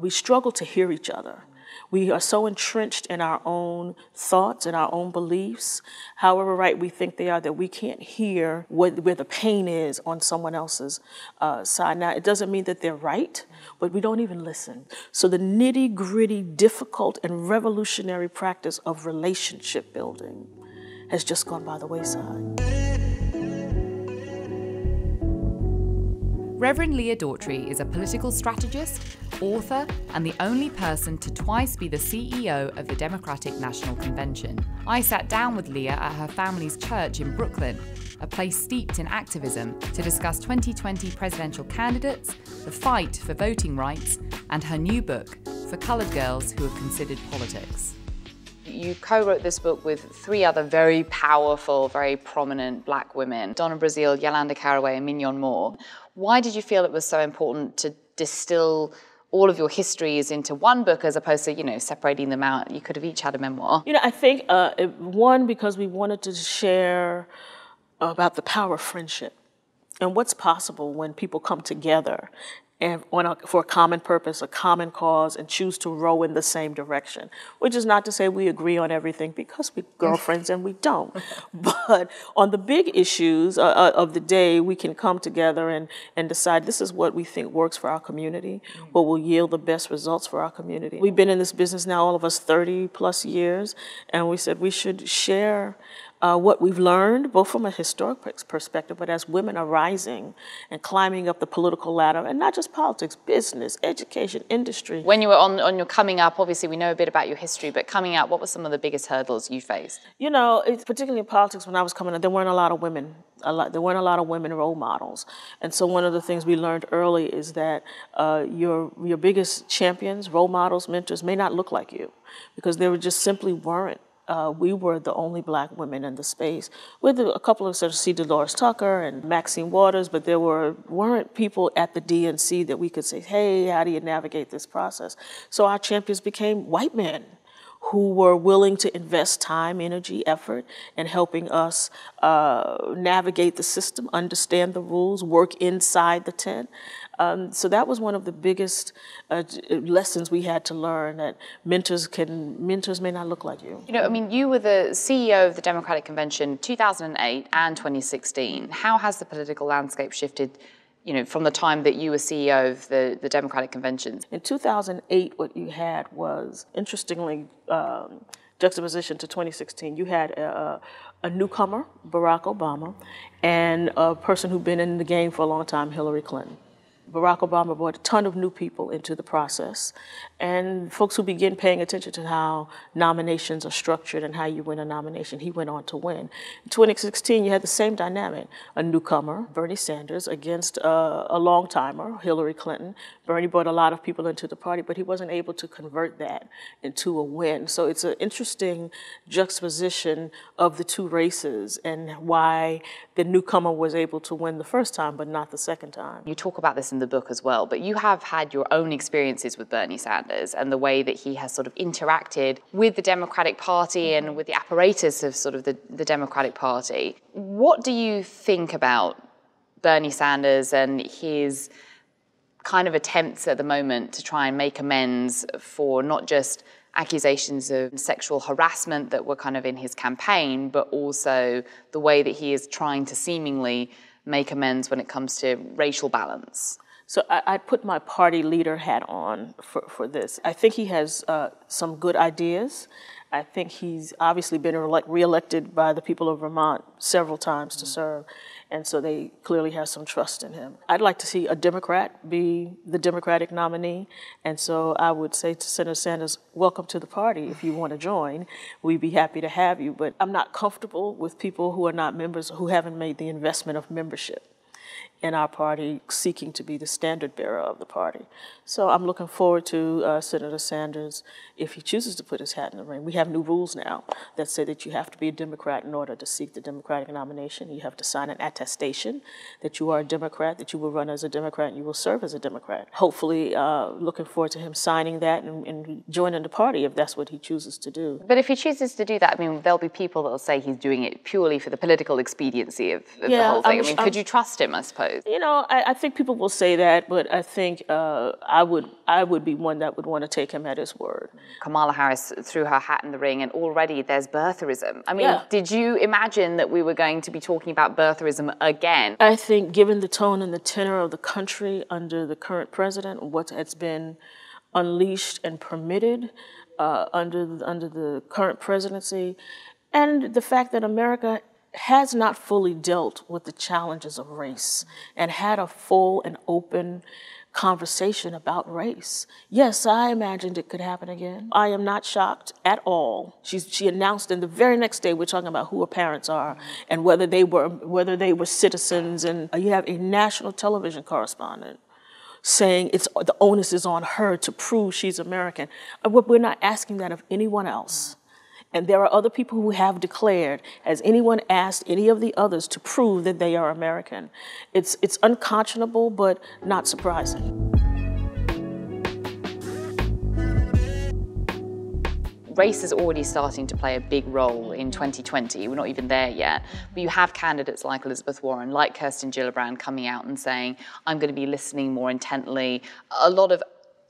We struggle to hear each other. We are so entrenched in our own thoughts and our own beliefs, however right we think they are, that we can't hear what, where the pain is on someone else's uh, side. Now, it doesn't mean that they're right, but we don't even listen. So, the nitty gritty, difficult, and revolutionary practice of relationship building has just gone by the wayside. Reverend Leah Daughtry is a political strategist, author, and the only person to twice be the CEO of the Democratic National Convention. I sat down with Leah at her family's church in Brooklyn, a place steeped in activism, to discuss 2020 presidential candidates, the fight for voting rights, and her new book, For Colored Girls Who Have Considered Politics. You co-wrote this book with three other very powerful, very prominent black women, Donna Brazile, Yolanda Caraway, and Minyon Moore. Why did you feel it was so important to distill all of your histories into one book as opposed to, you know, separating them out? You could have each had a memoir. You know, I think, uh, one, because we wanted to share about the power of friendship and what's possible when people come together and a, for a common purpose, a common cause, and choose to row in the same direction. Which is not to say we agree on everything because we're girlfriends and we don't. But on the big issues uh, uh, of the day, we can come together and, and decide this is what we think works for our community, what will yield the best results for our community. We've been in this business now, all of us 30 plus years, and we said we should share uh, what we've learned, both from a historic perspective, but as women are rising and climbing up the political ladder, and not just politics, business, education, industry. When you were on, on your coming up, obviously we know a bit about your history, but coming out, what were some of the biggest hurdles you faced? You know, particularly in politics, when I was coming up, there weren't a lot of women. A lot, there weren't a lot of women role models, and so one of the things we learned early is that uh, your your biggest champions, role models, mentors may not look like you, because there were just simply weren't uh, we were the only black women in the space, with a couple of of C. DeLores Tucker and Maxine Waters, but there were weren't people at the DNC that we could say, hey, how do you navigate this process? So our champions became white men who were willing to invest time, energy, effort in helping us uh, navigate the system, understand the rules, work inside the tent. Um, so that was one of the biggest uh, lessons we had to learn that mentors can mentors may not look like you. You know, I mean, you were the CEO of the Democratic Convention 2008 and 2016. How has the political landscape shifted? You know, from the time that you were CEO of the, the Democratic Convention? In 2008, what you had was, interestingly, um, juxtaposition to 2016, you had a, a, newcomer, Barack Obama, and a person who'd been in the game for a long time, Hillary Clinton. Barack Obama brought a ton of new people into the process. And folks who begin paying attention to how nominations are structured and how you win a nomination, he went on to win. In 2016, you had the same dynamic a newcomer, Bernie Sanders, against uh, a long timer, Hillary Clinton. Bernie brought a lot of people into the party, but he wasn't able to convert that into a win. So it's an interesting juxtaposition of the two races and why the newcomer was able to win the first time, but not the second time. You talk about this in the book as well, but you have had your own experiences with Bernie Sanders and the way that he has sort of interacted with the Democratic Party mm-hmm. and with the apparatus of sort of the, the Democratic Party. What do you think about Bernie Sanders and his kind of attempts at the moment to try and make amends for not just accusations of sexual harassment that were kind of in his campaign, but also the way that he is trying to seemingly make amends when it comes to racial balance. So I, I put my party leader hat on for, for this. I think he has uh, some good ideas. I think he's obviously been re-elected by the people of Vermont several times to serve, and so they clearly have some trust in him. I'd like to see a Democrat be the Democratic nominee, and so I would say to Senator Sanders, welcome to the party if you want to join. We'd be happy to have you, but I'm not comfortable with people who are not members who haven't made the investment of membership in our party seeking to be the standard bearer of the party. So I'm looking forward to uh, Senator Sanders if he chooses to put his hat in the ring. We have new rules now that say that you have to be a Democrat in order to seek the Democratic nomination. You have to sign an attestation that you are a Democrat, that you will run as a Democrat, and you will serve as a Democrat. Hopefully, uh, looking forward to him signing that and, and joining the party if that's what he chooses to do. But if he chooses to do that, I mean, there'll be people that will say he's doing it purely for the political expediency of, of yeah, the whole thing. I'm, i mean, I'm, could you trust him, I suppose? You know, I, I think people will say that, but I think uh, I would I would be one that would want to take him at his word. Kamala Harris threw her hat in the ring, and already there's birtherism. I mean, Yeah. did you imagine that we were going to be talking about birtherism again? I think, given the tone and the tenor of the country under the current president, what has been unleashed and permitted uh, under the, under the current presidency, and the fact that America has not fully dealt with the challenges of race and had a full and open conversation about race. Yes, I imagined it could happen again. I am not shocked at all. She, she announced in the very next day we're talking about who her parents are and whether they were whether they were citizens and you have a national television correspondent saying it's the onus is on her to prove she's American. Uh, we're not asking that of anyone else. And there are other people who have declared. Has anyone asked any of the others to prove that they are American? It's, it's unconscionable, but not surprising. race is already starting to play a big role in 2020. We're not even there yet. But you have candidates like Elizabeth Warren, like Kirsten Gillibrand coming out and saying, I'm going to be listening more intently. A lot of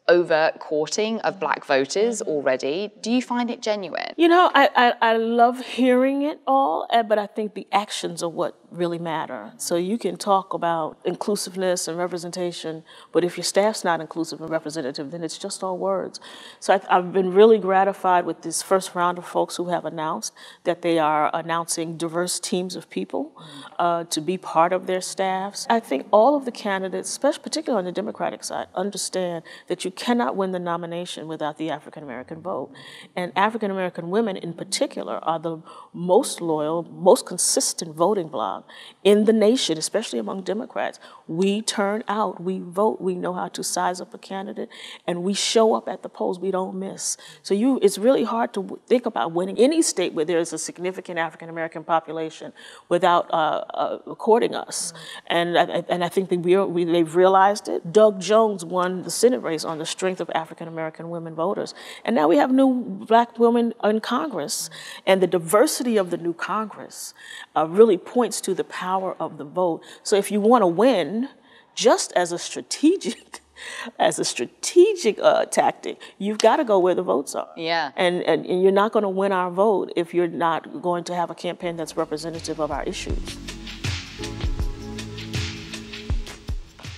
overt courting of black voters already. Do you find it genuine? You know, I, I, I love hearing it all, eh, but I think the actions are what really matter. So you can talk about inclusiveness and representation, but if your staff's not inclusive and representative, then it's just all words. So I, I've been really gratified with this first round of folks who have announced that they are announcing diverse teams of people uh, to be part of their staffs. I think all of the candidates, especially particularly on the Democratic side, understand that you cannot win the nomination without the African American vote. And African American women in particular are the most loyal, most consistent voting bloc in the nation, especially among Democrats. We turn out, we vote, we know how to size up a candidate, and we show up at the polls, we don't miss. So you, it's really hard to think about winning any state where there is a significant African American population without uh, uh, courting us. And, I, and I think that we are, we, they've realized it. Doug Jones won the Senate race on the strength of African American women voters. And now we have new black women in Congress. And the diversity of the new Congress uh, really points to the power of the vote. So if you want to win, just as a strategic as a strategic uh, tactic, you've got to go where the votes are. Yeah. And, and, and you're not going to win our vote if you're not going to have a campaign that's representative of our issues.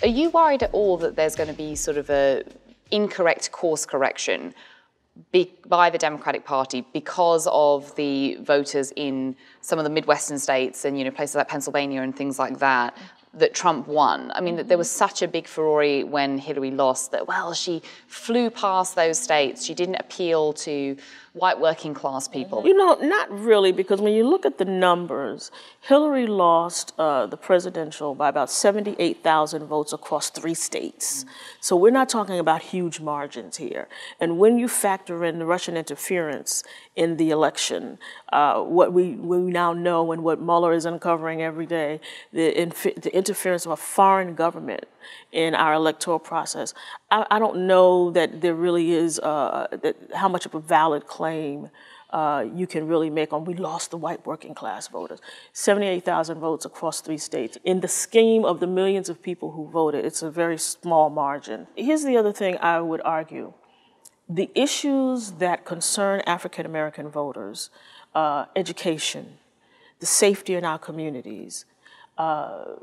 Are you worried at all that there's going to be sort of a incorrect course correction be, by the Democratic Party because of the voters in some of the Midwestern states and you know places like Pennsylvania and things like that that Trump won. I mean, there was such a big furore when Hillary lost that well, she flew past those states. She didn't appeal to white working class people. You know, not really, because when you look at the numbers, Hillary lost uh, the presidential by about 78,000 votes across three states. So we're not talking about huge margins here. And when you factor in the Russian interference in the election, uh, what we, we now know and what Mueller is uncovering every day, the, inf- the interference of a foreign government in our electoral process. I, I don't know that there really is uh, that how much of a valid claim uh, you can really make on we lost the white working class voters. 78,000 votes across three states. In the scheme of the millions of people who voted, it's a very small margin. Here's the other thing I would argue. The issues that concern African American voters, uh, education, the safety in our communities, uh,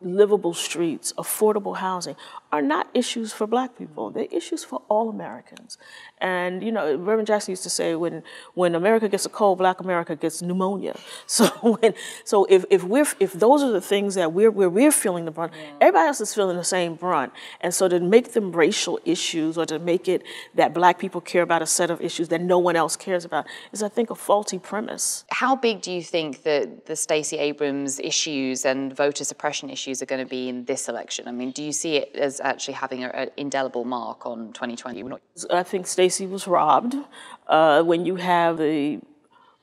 livable streets, affordable housing, are not issues for black people. They're issues for all Americans. And, you know, Reverend Jackson used to say, when, when America gets a cold, black America gets pneumonia. So, when, so if, if, we're, if those are the things that we're, where we're feeling the brunt, everybody else is feeling the same brunt. And so to make them racial issues or to make it that black people care about a set of issues that no one else cares about is, I think, a faulty premise. How big do you think that the Stacey Abrams issues and voter suppression issues are going to be in this election? I mean, do you see it as actually having an indelible mark on 2020? I think Stacey was robbed. Uh, when you have the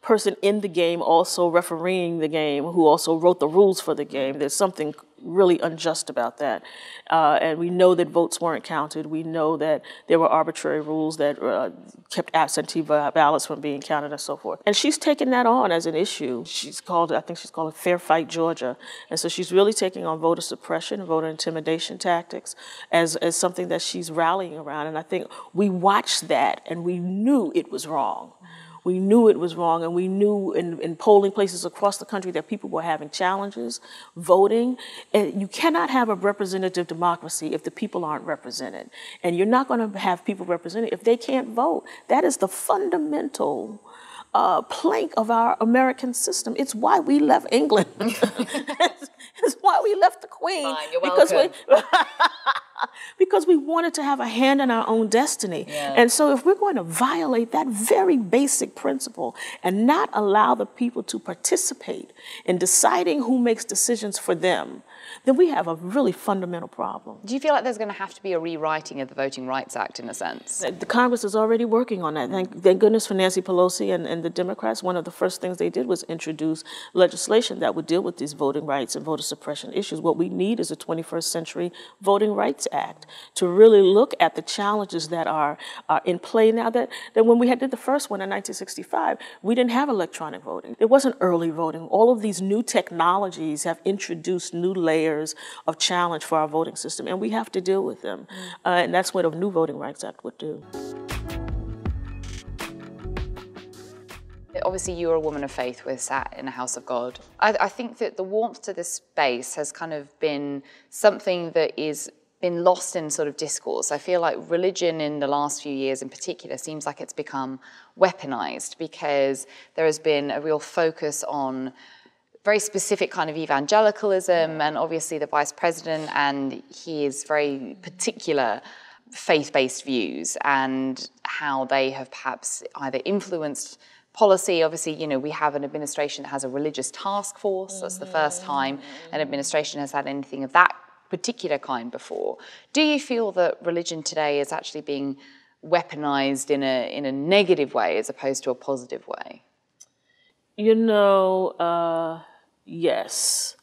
person in the game also refereeing the game, who also wrote the rules for the game, there's something really unjust about that. Uh, and we know that votes weren't counted. We know that there were arbitrary rules that uh, kept absentee ballots from being counted and so forth. And she's taken that on as an issue. She's called, I think she's called it Fair Fight Georgia. And so she's really taking on voter suppression, voter intimidation tactics as, as something that she's rallying around. And I think we watched that and we knew it was wrong. We knew it was wrong, and we knew in, in polling places across the country that people were having challenges voting. And you cannot have a representative democracy if the people aren't represented. And you're not going to have people represented if they can't vote. That is the fundamental uh, plank of our American system. It's why we left England. it's, why we left the Queen. Fine, because we because we wanted to have a hand in our own destiny. Yeah. And so, if we're going to violate that very basic principle and not allow the people to participate in deciding who makes decisions for them, then we have a really fundamental problem. Do you feel like there's going to have to be a rewriting of the Voting Rights Act in a sense? The Congress is already working on that. Thank, thank goodness for Nancy Pelosi and, and the Democrats. One of the first things they did was introduce legislation that would deal with these voting rights and voter suppression issues. What we need is a 21st century Voting Rights Act to really look at the challenges that are, are in play now. That, that when we had did the first one in 1965, we didn't have electronic voting. It wasn't early voting. All of these new technologies have introduced new layers of challenge for our voting system, and we have to deal with them. Mm. Uh, and that's what a new Voting Rights Act would do. Obviously, you're a woman of faith with sat in the house of God. I, I think that the warmth to this space has kind of been something that is been lost in sort of discourse. I feel like religion in the last few years in particular seems like it's become weaponized because there has been a real focus on very specific kind of evangelicalism and obviously the vice president and his very particular faith-based views and how they have perhaps either influenced policy. Obviously, you know, we have an administration that has a religious task force. That's the first time an administration has had anything of that particular kind before. Do you feel that religion today is actually being weaponized in a, in a negative way as opposed to a positive way? You know, uh, yes,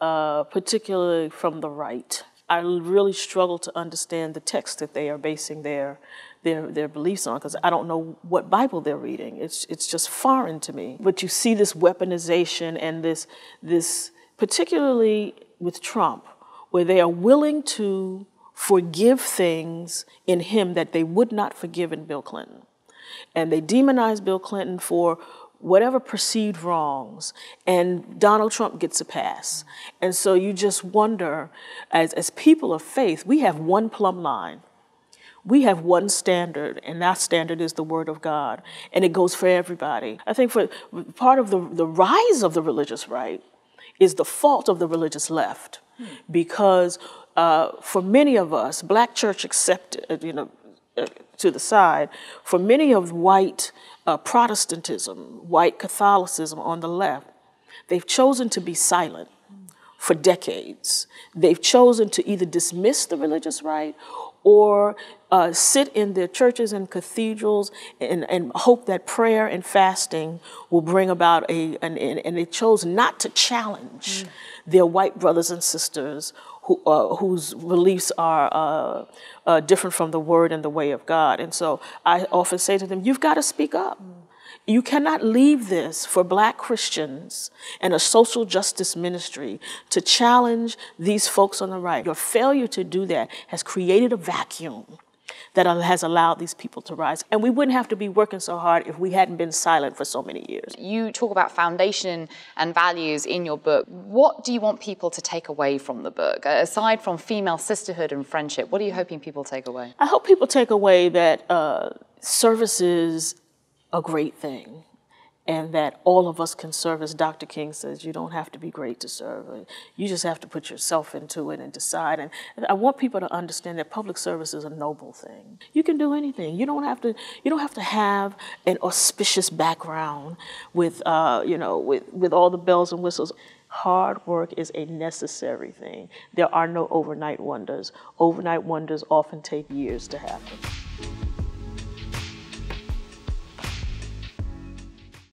uh, particularly from the right. I really struggle to understand the text that they are basing their their, their beliefs on because I don't know what Bible they're reading. It's it's just foreign to me. But you see this weaponization and this this particularly with Trump, where they are willing to forgive things in him that they would not forgive in Bill Clinton. And they demonize Bill Clinton for whatever perceived wrongs, and Donald Trump gets a pass. And so you just wonder, as, as people of faith, we have one plumb line. We have one standard, and that standard is the Word of God, and it goes for everybody. I think for part of the, the rise of the religious right is the fault of the religious left because uh, for many of us, black church accepted, you know, to the side, for many of white uh, Protestantism, white Catholicism on the left, they've chosen to be silent for decades. They've chosen to either dismiss the religious right or uh, sit in their churches and cathedrals and, and, hope that prayer and fasting will bring about a, an, and they chose not to challenge mm. their white brothers and sisters who, uh, whose beliefs are uh, uh, different from the word and the way of God. And so I often say to them, you've got to speak up. You cannot leave this for black Christians and a social justice ministry to challenge these folks on the right. Your failure to do that has created a vacuum that has allowed these people to rise. And we wouldn't have to be working so hard if we hadn't been silent for so many years. You talk about foundation and values in your book. What do you want people to take away from the book? Aside from female sisterhood and friendship, what are you hoping people take away? I hope people take away that uh, is a great thing and that all of us can serve as dr king says you don't have to be great to serve. You just have to put yourself into it and decide. And i want people to understand that public service is a noble thing. You can do anything. You don't have to you don't have to have an auspicious background with uh, you know with, with all the bells and whistles. Hard work is a necessary thing. There are no overnight wonders. Overnight wonders often take years to happen